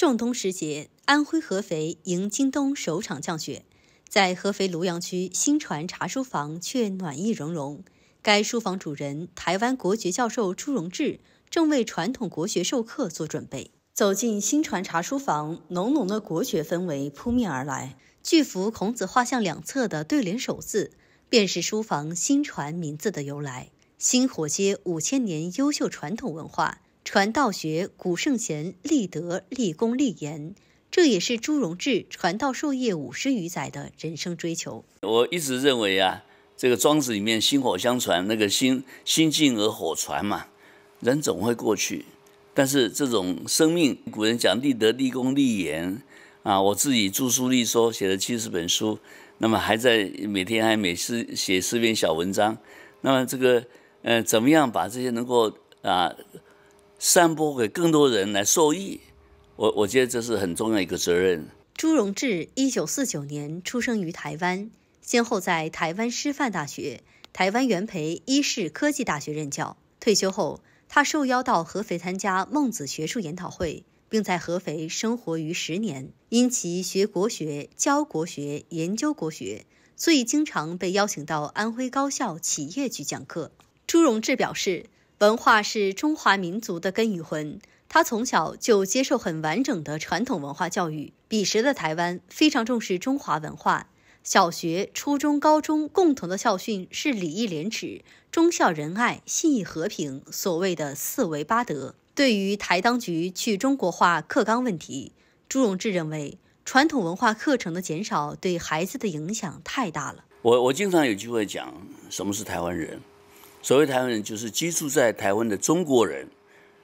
仲冬时节，安徽合肥迎今冬首场降雪，在合肥庐阳区新传茶书房却暖意融融。该书房主人、台湾国学教授朱荣志正为传统国学授课做准备。走进新传茶书房，浓浓的国学氛围扑面而来。巨幅孔子画像两侧的对联首字，便是书房新传名字的由来。新火街五千年优秀传统文化。传道学，古圣贤立德、立功、立言，这也是朱荣志传道授业五十余载的人生追求。我一直认为啊，这个庄子里面薪火相传，那个薪薪尽而火传嘛，人总会过去。但是这种生命，古人讲立德、立功、立言啊，我自己著书立说，写了七十本书，那么还在每天还每诗写四篇小文章。那么这个呃，怎么样把这些能够啊？散播给更多人来受益，我我觉得这是很重要一个责任。朱荣志一九四九年出生于台湾，先后在台湾师范大学、台湾元培伊势科技大学任教。退休后，他受邀到合肥参加孟子学术研讨会，并在合肥生活逾十年。因其学国学、教国学、研究国学，所以经常被邀请到安徽高校、企业去讲课。朱荣志表示。文化是中华民族的根与魂，他从小就接受很完整的传统文化教育。彼时的台湾非常重视中华文化，小学、初中、高中共同的校训是礼义廉耻、忠孝仁爱、信义和平，所谓的四维八德。对于台当局去中国化课纲问题，朱荣志认为，传统文化课程的减少对孩子的影响太大了。我我经常有机会讲，什么是台湾人？所谓台湾人，就是居住在台湾的中国人，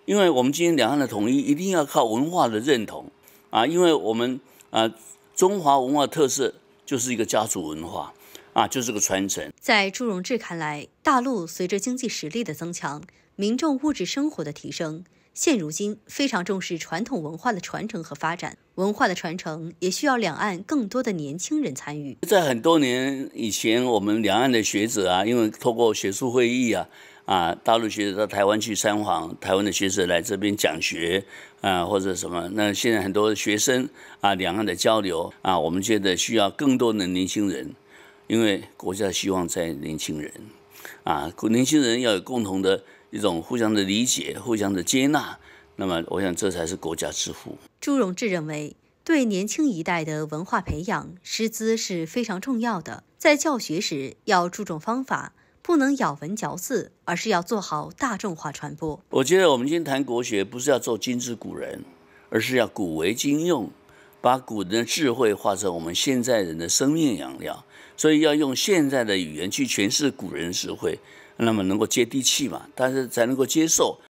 因为我们今天两岸的统一一定要靠文化的认同啊，因为我们啊中华文化特色就是一个家族文化啊，就是个传承。在朱荣志看来，大陆随着经济实力的增强，民众物质生活的提升。现如今非常重视传统文化的传承和发展，文化的传承也需要两岸更多的年轻人参与。在很多年以前，我们两岸的学者啊，因为透过学术会议啊，啊，大陆学者到台湾去参访，台湾的学者来这边讲学啊，或者什么，那现在很多学生啊，两岸的交流啊，我们觉得需要更多的年轻人，因为国家希望在年轻人啊，年轻人要有共同的。一种互相的理解、互相的接纳，那么我想这才是国家之福。朱荣志认为，对年轻一代的文化培养，师资是非常重要的。在教学时要注重方法，不能咬文嚼字，而是要做好大众化传播。我觉得我们今天谈国学，不是要做精致古人，而是要古为今用，把古人的智慧化成我们现在人的生命养料。所以要用现在的语言去诠释古人智慧。那么能够接地气嘛？但是才能够接受